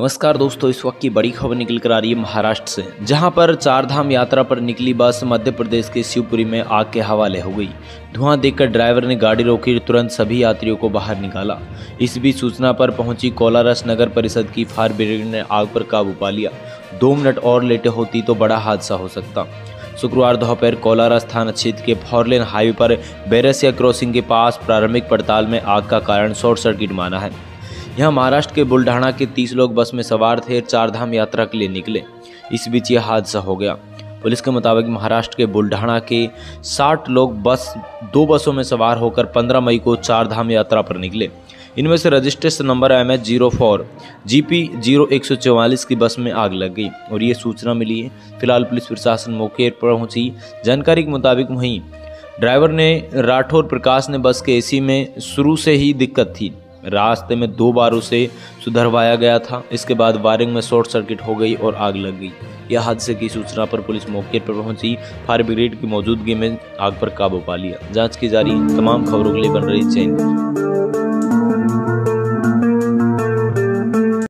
नमस्कार दोस्तों, इस वक्त की बड़ी खबर निकल कर आ रही है महाराष्ट्र से, जहाँ पर चार धाम यात्रा पर निकली बस मध्य प्रदेश के शिवपुरी में आग के हवाले हो गई। धुआँ देखकर ड्राइवर ने गाड़ी रोकी तुरंत सभी यात्रियों को बाहर निकाला। इस बीच सूचना पर पहुँची कोलारस नगर परिषद की फायर ब्रिगेड ने आग पर काबू पा लिया। दो मिनट और लेटे होती तो बड़ा हादसा हो सकता। शुक्रवार दोपहर कोलारस थाना क्षेत्र के फॉरलेन हाईवे पर बैरसिया क्रॉसिंग के पास प्रारंभिक पड़ताल में आग का कारण शॉर्ट सर्किट माना है। यहाँ महाराष्ट्र के बुल्ढाना के तीस लोग बस में सवार थे चार धाम यात्रा के लिए निकले। इस बीच यह हादसा हो गया। पुलिस के मुताबिक महाराष्ट्र के बुल्ढाना के 60 लोग बस, दो बसों में सवार होकर 15 मई को चार धाम यात्रा पर निकले। इनमें से registration number M H zero four G P zero एक सौ चौवालीस की बस में आग लग गई और ये सूचना मिली है। फ़िलहाल पुलिस प्रशासन मौके पर पहुँची। जानकारी के मुताबिक वहीं ड्राइवर ने राठौर प्रकाश ने बस के एसी में शुरू से ही दिक्कत थी। रास्ते में दो बार उसे सुधरवाया गया था। इसके बाद वायरिंग में शॉर्ट सर्किट हो गई और आग लग गई। यह हादसे की सूचना पर पुलिस मौके पर पहुँची। फायर ब्रिगेड की मौजूदगी में आग पर काबू पा लिया। जाँच की जा रही तमाम खबरों के लिए बन रही चैन